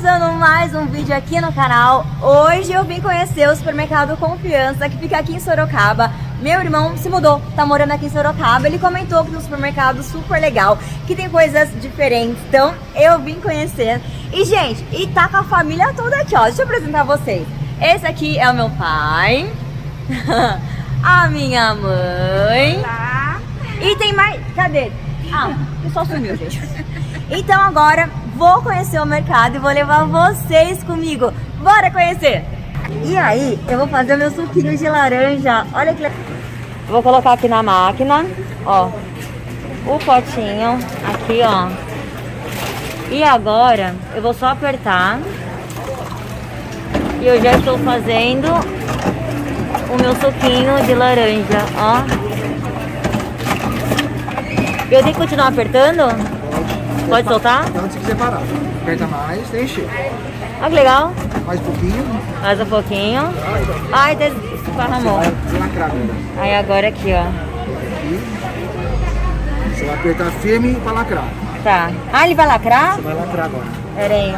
Começando mais um vídeo aqui no canal. Hoje eu vim conhecer o supermercado Confiança, que fica aqui em Sorocaba. Meu irmão se mudou, tá morando aqui em Sorocaba. Ele comentou que é um supermercado super legal, que tem coisas diferentes. Então eu vim conhecer. E gente, e tá com a família toda aqui, ó. Deixa eu apresentar vocês. Esse aqui é o meu pai, a minha mãe. E tem mais. Cadê? Ah, o pessoal sumiu, gente. Então agora vou conhecer o mercado e vou levar vocês comigo. Bora conhecer! E aí, eu vou fazer meu suquinho de laranja. Olha que legal. Vou colocar aqui na máquina, ó. O potinho aqui, ó. E agora, eu vou só apertar. E eu já estou fazendo o meu suquinho de laranja, ó. Eu tenho que continuar apertando? Pode soltar? Então, se quiser parar. Aperta mais, tem encher. Ah, que legal. Mais um pouquinho. Mais um pouquinho. Ai, lacrar agora. Aí agora aqui, ó. Aqui. Você vai apertar firme pra lacrar. Tá. Ah, ele vai lacrar? Você vai lacrar agora. Pera aí.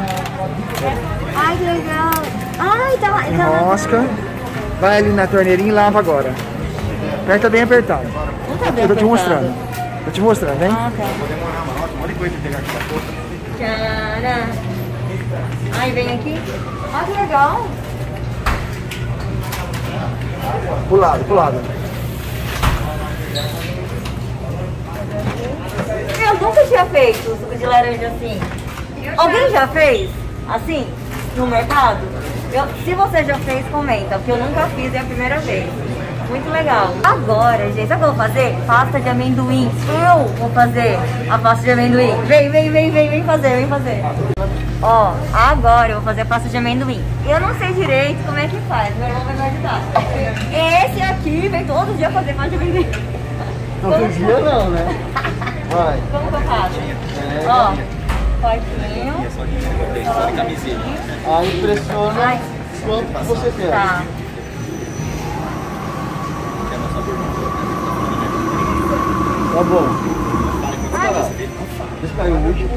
Ai, que legal. Ai, tá lá. Tá Enrosca. Vai ali na torneirinha e lava agora. Aperta bem apertado. Não tá bem Eu tô te apertado. mostrando. Tô te mostrando, hein? Ah, tá. Olha coisa de pegar aqui da Tcharam. Ai, vem aqui. Ah, que legal. Pro lado, pro lado. Eu nunca tinha feito suco de laranja assim. Alguém já fez? Assim? No mercado? Eu- se você já fez, comenta, porque eu nunca fiz, é a primeira vez. Muito legal. Agora, gente, sabe o que eu vou fazer? Pasta de amendoim. Eu vou fazer a pasta de amendoim. Vem, vem, vem, vem, vem fazer, vem fazer. Ó, agora eu vou fazer a pasta de amendoim. Eu não sei direito como é que faz, meu irmão vai me ajudar. Esse aqui vem todo dia fazer pasta de amendoim. Todo dia não, né? Vai. Como que eu faço? É. Ó, potinho. Aí pressiona Ai, quanto você quer. tá. Tá bom. Deixa cair o último.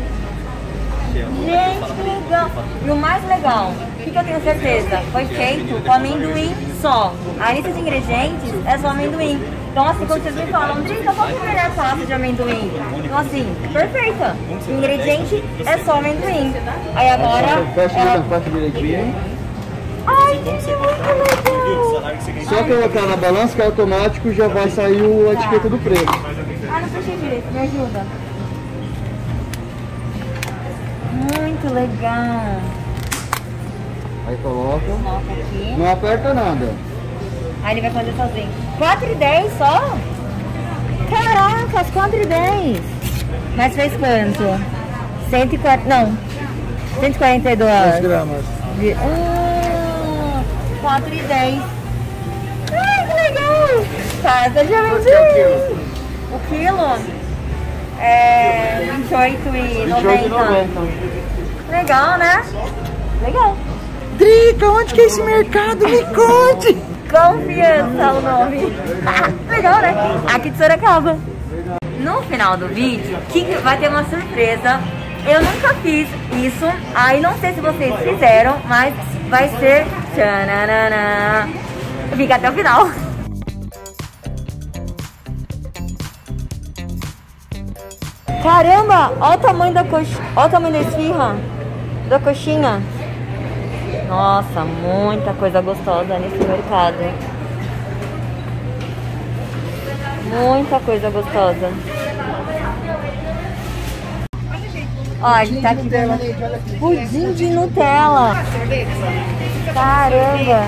Gente, que legal. E o mais legal, o que, que eu tenho certeza? Foi feito com amendoim só. A lista de ingredientes é só amendoim. Então assim, quando vocês me falam, Drica, qual que é a melhor pasta de amendoim? Então assim, perfeita. O ingrediente é só amendoim. Aí agora... Fecha ela- direitinho. Ai, gente, muito legal. Só colocar na balança que é automático já vai sair o- a etiqueta do preço. Puxei direito, me ajuda. Muito legal. Aí coloca. Coloca aqui. Não aperta nada. Aí ele vai fazer sozinho. 4 e 10 só? Caracas, 4 e 10. Mas fez quanto? 140, não. 142. 10 gramas. De, ah, 4 e 10. Ai, que legal. Pasta de amendoim. O quilo é 28,90. 28,90. Legal, né? Legal. Drica, onde que é esse mercado? Me conte! Confiança o nome. Legal, né? Aqui de Sorocaba. No final do vídeo, que que vai ter uma surpresa. Eu nunca fiz isso. Aí não sei se vocês fizeram, mas vai ser. Tchananana. Fica até o final. Caramba, olha o tamanho da coxinha. Olha o tamanho da esfirra. Da coxinha. Nossa, muita coisa gostosa nesse mercado. Muita coisa gostosa. Ó, a gente tá aqui com pudim de Nutella. Caramba.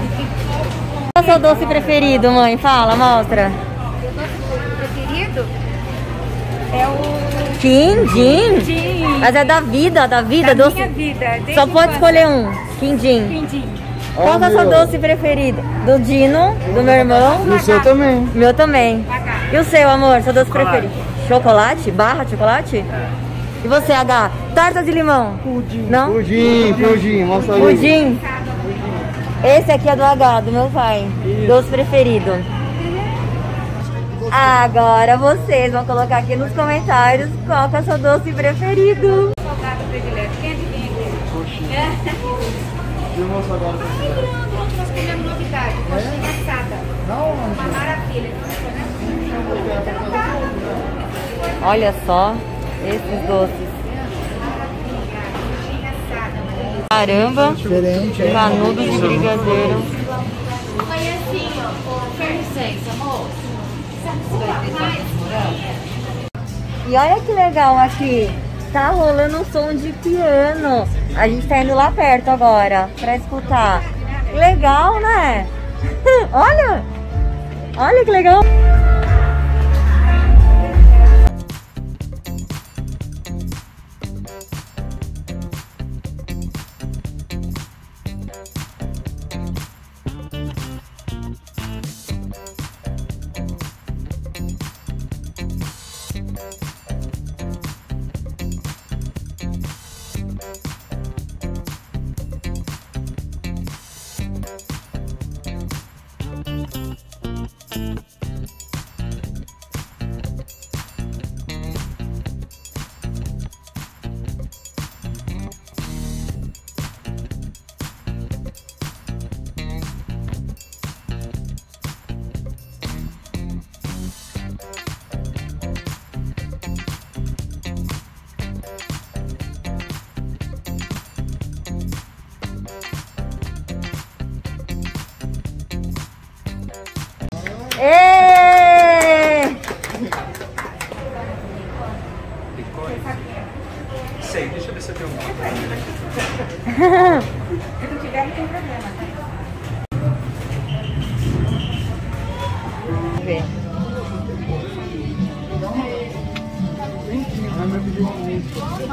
Qual é o seu doce preferido, mãe? Fala, mostra. preferido é o Quindim? Quindim. Mas é da vida, da vida, da doce. minha vida. desde Só pode escolher um. Quindim. Quindim. Qual que é o seu doce preferido? Do Dino, do meu irmão. E o seu também. Meu também. E o seu, amor? Seu doce preferido? Chocolate? Barra de chocolate? E você, H? Tarta de limão? Pudim. Não? Pudim, pudim, mostra ali. Pudim? Esse aqui é do H, do meu pai. Doce preferido. Agora vocês vão colocar aqui nos comentários qual que é o seu doce preferido. Salgado predileto. Quem adivinha aqui? coxinha. E o moço agora tá Ontem nós comemos novidade, coxinha assada. Não, Uma maravilha. Olha só esses doces. Coxinha assada. Caramba, diferente. hein? canudo de brigadeiro. Foi assim, ó. Com licença, amor. E olha que legal aqui. Tá rolando um som de piano. A gente tá indo lá perto agora pra escutar. Legal, né? olha! Olha que legal!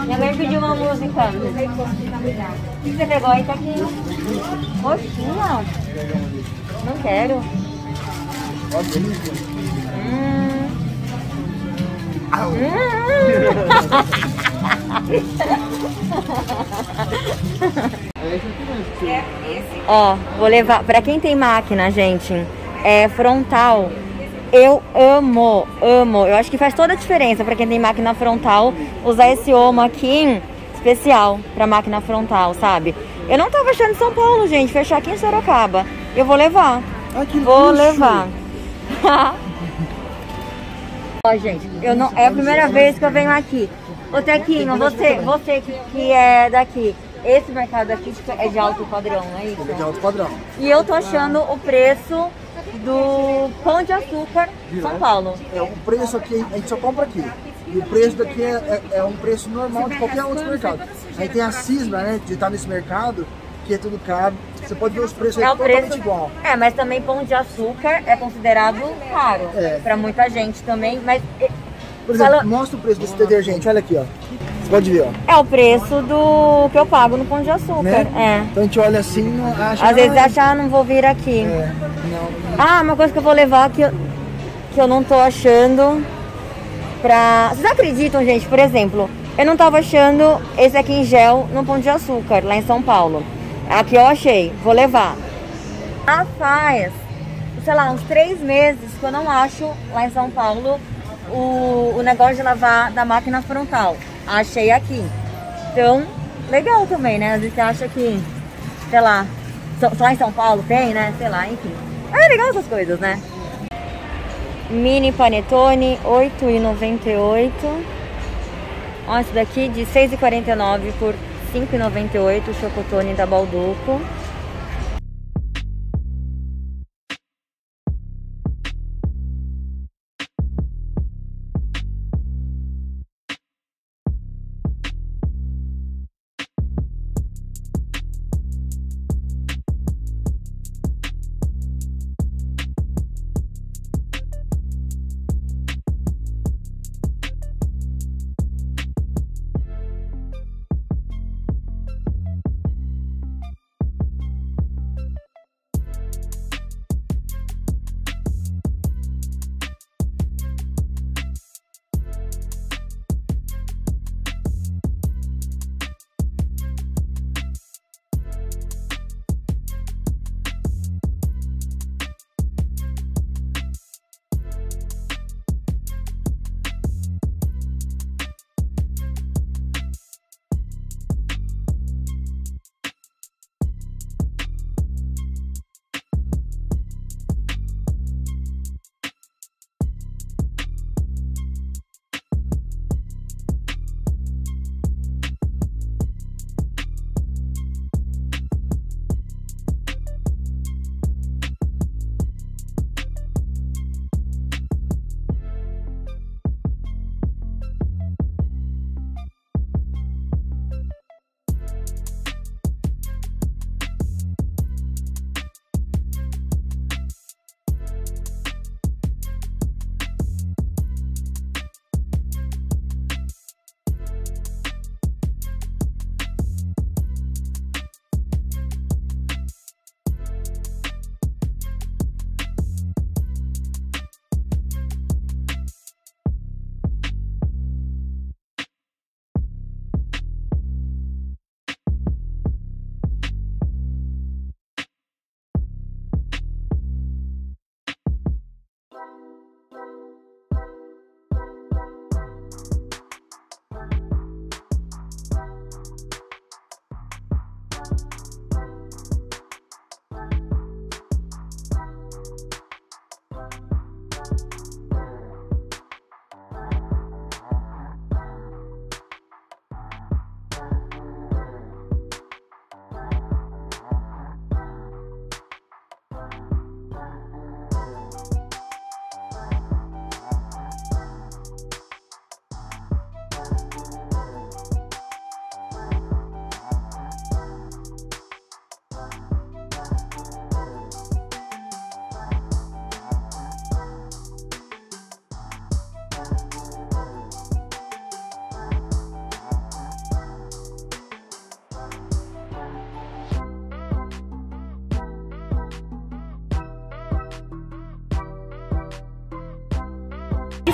Minha mãe pediu uma música. O que você pegou aí? Tá aqui. Coxinha. Não quero. Hum. Esse. Ó, vou levar. Pra quem tem máquina, gente, é frontal. Eu amo, amo. Eu acho que faz toda a diferença pra quem tem máquina frontal usar esse omo aqui especial pra máquina frontal, sabe? Eu não tava achando em São Paulo, gente. Fechar aqui em Sorocaba. Eu vou levar. Ai, que Vou luxo. levar. Ó, gente, eu não, é a primeira vez que eu venho aqui. Ô, Tequinho, você, você que, que é daqui, esse mercado aqui tipo, é de alto padrão, é isso? É de alto padrão. E eu tô achando o preço do pão de açúcar São Paulo. É, o preço aqui, a gente só compra aqui. E o preço daqui é, é- é um preço normal de qualquer outro mercado. Aí tem a cisma, né, de estar nesse mercado, que é tudo caro. Você pode ver os preços aí É o totalmente preço. igual. É, mas também pão de açúcar é considerado caro É. pra muita gente também, mas Por exemplo, Fala- mostra o preço desse detergente, olha aqui, ó. Você pode ver, ó. é o preço do que eu pago no pão de açúcar. Né? É. Então a gente olha assim, não acha. Às vezes acha, ah, não vou vir aqui. É, não. Ah, uma coisa que eu vou levar que eu, que eu não tô achando pra. Vocês acreditam, gente? Por exemplo, eu não tava achando esse aqui em gel no Pão de Açúcar, lá em São Paulo. Aqui eu achei, vou levar. Ah, faz, sei lá, uns três meses que eu não acho lá em São Paulo o, o negócio de lavar da máquina frontal. Achei aqui. Então, legal também, né? Às vezes você acha que, sei lá, só, em São Paulo tem, né? Sei lá, enfim. É legal essas coisas, né? Mini panetone, R$ 8,98. Ó, esse daqui de R$ 6,49 por R$ 5,98, o chocotone da Balduco.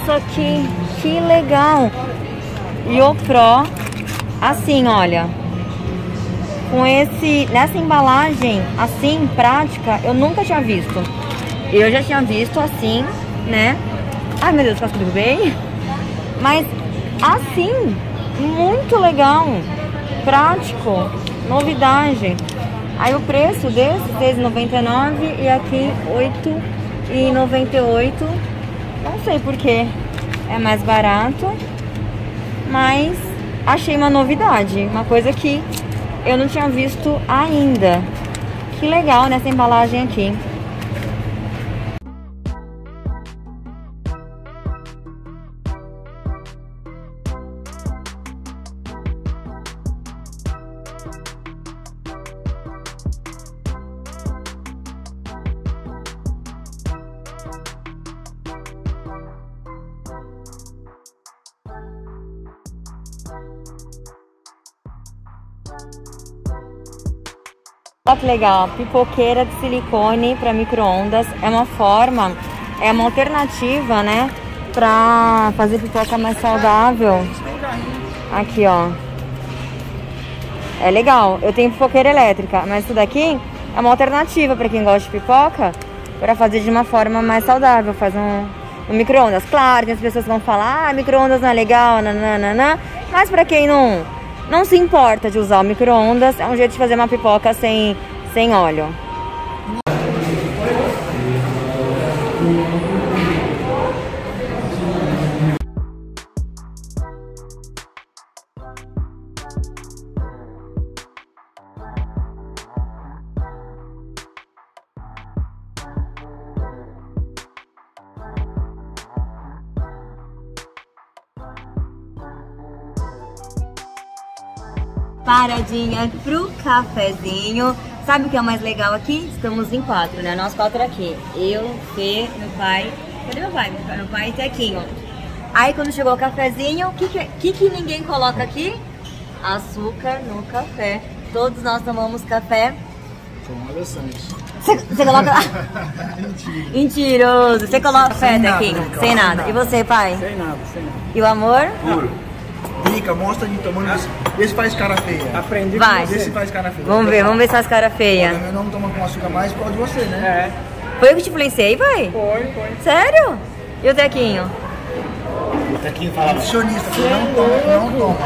Isso aqui. Que legal. E o Pro, assim, olha. Com esse, nessa embalagem, assim, prática, eu nunca tinha visto. Eu já tinha visto assim, né? Ai, meu Deus, quase eu derrubei. Mas, assim, muito legal. Prático. Novidade. Aí o preço desse, R$6,99 e aqui R$8,98. Não sei porquê. É mais barato. Mas achei uma novidade. Uma coisa que eu não tinha visto ainda. Que legal nessa embalagem aqui. Olha que legal, pipoqueira de silicone para micro-ondas. É uma forma, é uma alternativa, né? Pra fazer pipoca mais saudável. Aqui, ó. É legal. Eu tenho pipoqueira elétrica, mas isso daqui é uma alternativa para quem gosta de pipoca para fazer de uma forma mais saudável. Faz um, um micro-ondas. Claro, as pessoas vão falar, ah, micro-ondas não é legal, nananana. Mas para quem não não se importa de usar o micro-ondas, é um jeito de fazer uma pipoca sem, sem óleo. Paradinha pro cafezinho. Sabe o que é o mais legal aqui? Estamos em quatro, né? Nós quatro aqui. Eu, Fê, meu pai. Cadê meu pai? Meu pai e Tequinho. Aí quando chegou o cafezinho, o que que, que, que ninguém coloca aqui? Açúcar no café. Todos nós tomamos café. Com adoçante. Você coloca. Mentira. Mentiroso. Você coloca café, Sem nada, Tequinho? Sem nada. E você, pai? Sem nada, sem nada. E o amor? Puro. Rica, mostra a gente tomando isso. Vê se faz cara feia. Aprendi Vai. Vê se faz cara feia. Vamos ver, vamos ver se faz cara Olha, feia. meu não toma com açúcar mais por causa de você, né? É, Foi eu que te influenciei, pai? foi, foi. Sério? E o Tequinho? Tequinho fala. Nutricionista, falou, não toma, não toma.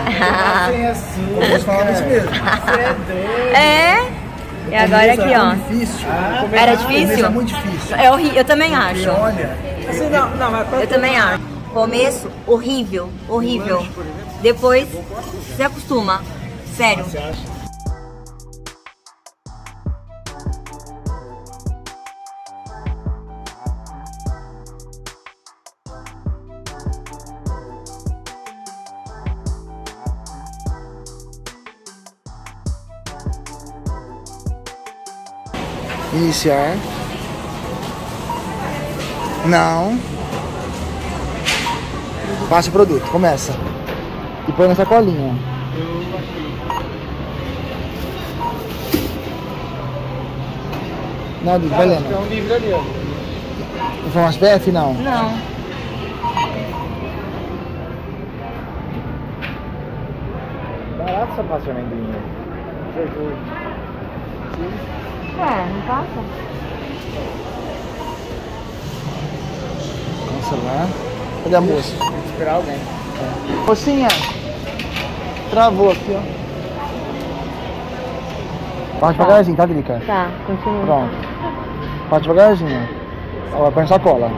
Sem açúcar. Eles falam isso mesmo. Você é doido. É? E agora Começo aqui, era ó. Difícil. Era Começo é difícil? muito difícil. É horrível, eu também acho. Olha, Assim, não, não, mas Eu também acho. Começo, horrível, horrível. Depois, se acostuma. Sério. iniciar. Não. Passa o produto, começa. E põe na sacolinha. Não, Dudu, vai Tem lendo. um livro ali, ó. Informação PF? Não. Não. Barato essa pasta de amendoim. né? Jesus. É, não passa? Cancelar. Cadê a moça? Tem que esperar alguém. Mocinha. Travou aqui, ó. Parte devagarzinho, tá, Drica? Tá, continua. Pronto. Parte devagarzinho. Ó, põe sacola.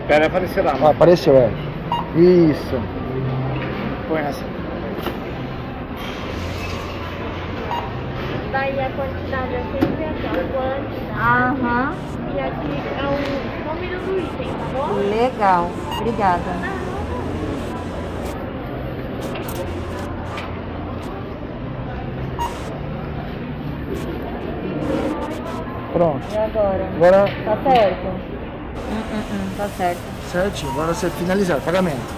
Espera aparecer lá, mano. apareceu, é. Isso. Põe nessa. Daí a quantidade é sempre aqui, ó. Quantidade. Aham. E aqui é o número do item, tá bom? Legal. Obrigada. Pronto. E agora? Agora, Tá certo? Hum, hum, tá certo. certinho. Agora você finalizar, pagamento.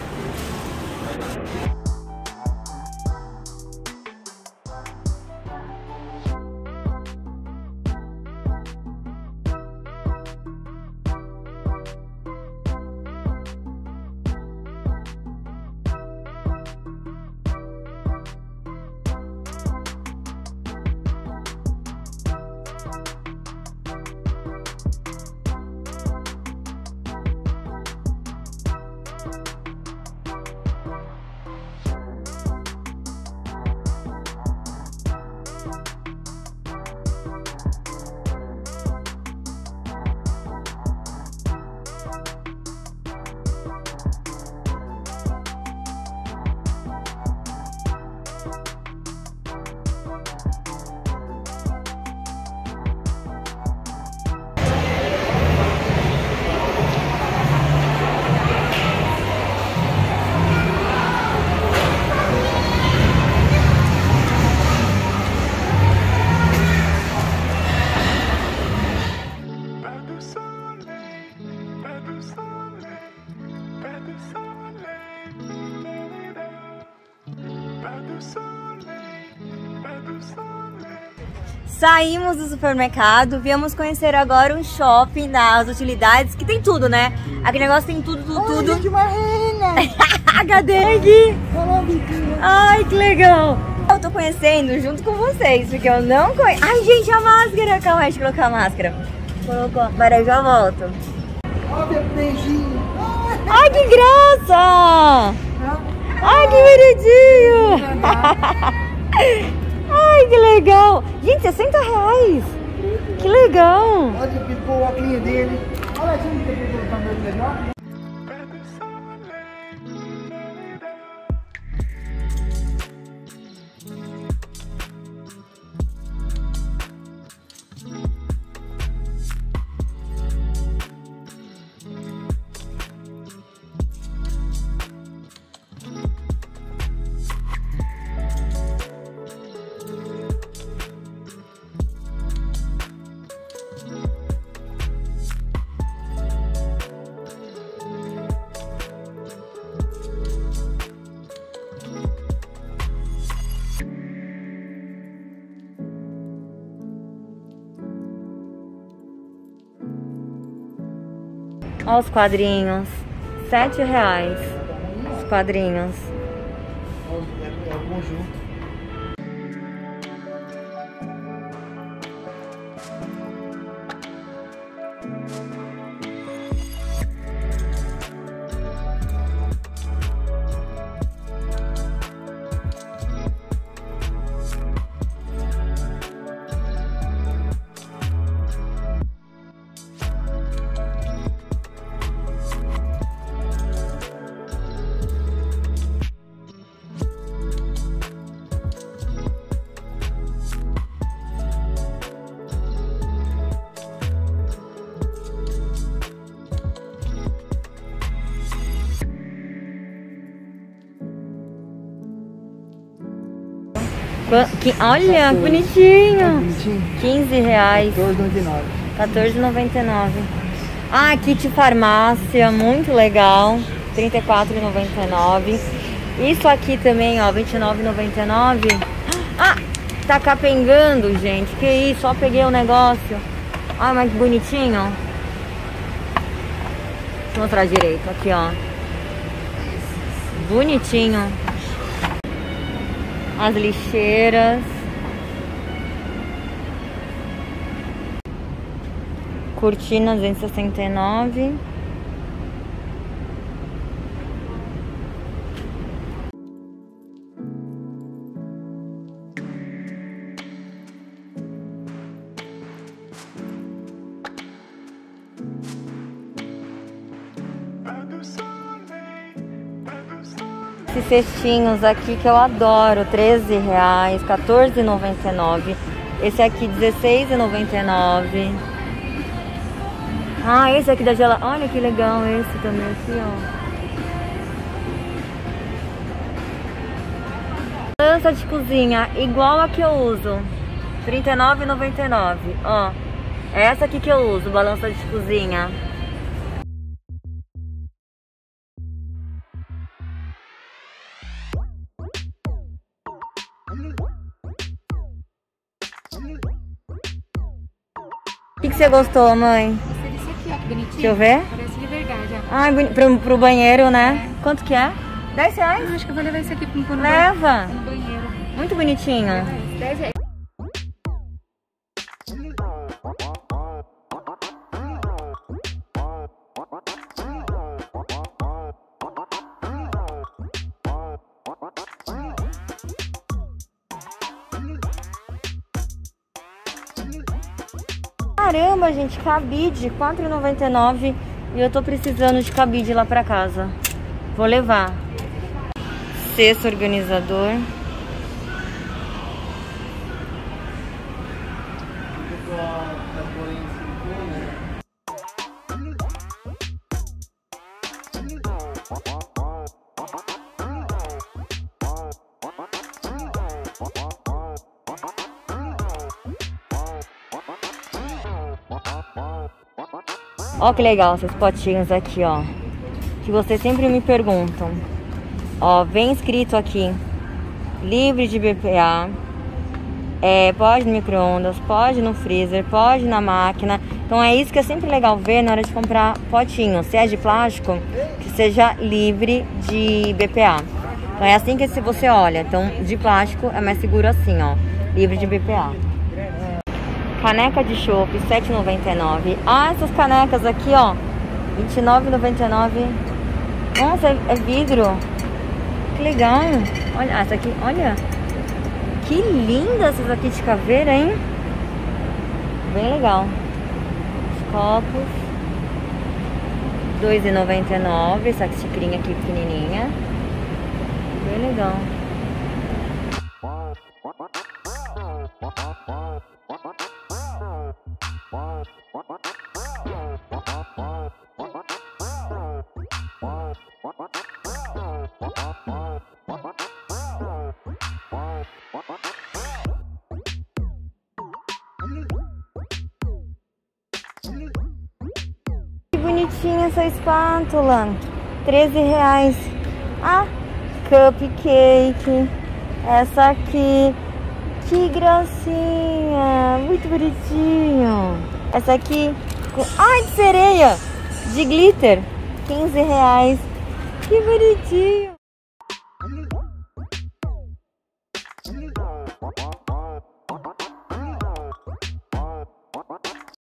Saímos do supermercado, viemos conhecer agora um shopping das utilidades, que tem tudo, né? Aquele negócio tem tudo, tudo, tudo. Uma rena! Cadê. Ai, que legal! Eu tô conhecendo junto com vocês, porque eu não conheço. Ai, gente, a máscara! Calma, deixa eu colocar a máscara. Colocou. Peraí, já volto. Olha, beijinho. Ai, que graça! Ai, que bonitinho! Ai, que legal! Gente, 60 reais! Que legal! Olha, pipou o óculos dele. Olha, gente, que pipou tá muito legal. Olha os quadrinhos. 7 reais. Os quadrinhos. É o conjunto. Que- olha, que bonitinho. Bonitinho. 15 reais. 2,99. 14,99. Ah, kit farmácia, muito legal. 34,99. Isso aqui também, ó, 29,99. Ah, tá capengando, gente. Que isso? Ó, peguei o negócio. Olha, mas que bonitinho. Deixa eu mostrar direito. Aqui, ó. Bonitinho. As lixeiras. Cortina 269. Esses cestinhos aqui que eu adoro, 13 reais, 14,99. Esse aqui, 16,99. Ah, esse aqui da geladeira. Olha que legal esse também aqui, ó. Balança de cozinha, igual a que eu uso. R$ 39,99. Ó, é essa aqui que eu uso, balança de cozinha. Você gostou, mãe? Gostei desse aqui, ó, que bonitinho. Deixa eu ver. Parece de verdade, ó. Ai, boni- pro, pro banheiro, né? Quanto que é? 10 reais? Ah, acho que eu vou levar esse aqui pro pro Leva. no banheiro. Muito bonitinho. 10 reais. Caramba, gente, cabide, R$ 4,99 e eu tô precisando de cabide lá pra casa. Vou levar. Cesto organizador. Ó que legal esses potinhos aqui, ó. Que vocês sempre me perguntam. Ó, vem escrito aqui. livre de BPA. É, pode no micro-ondas, pode no freezer, pode na máquina. Então é isso que é sempre legal ver na hora de comprar potinho. Se é de plástico, que seja livre de BPA. Então é assim que se você olha. Então de plástico é mais seguro assim, ó. Livre de BPA. Caneca de chopp, 7,99. Ah, essas canecas aqui, ó. 29,99. Nossa, é, é vidro. Que legal. Olha, essa aqui, olha. Que linda essas aqui de caveira, hein? Bem legal. Os copos. R$ 2,99. Essa xicrinha aqui pequenininha. Bem legal. Que bonitinha essa espátula. 13 reais. Ah, cupcake. Essa aqui. Que gracinha. Muito bonitinho. Essa aqui. Com... Ai, de sereia. De glitter. 15 reais. Que bonitinho.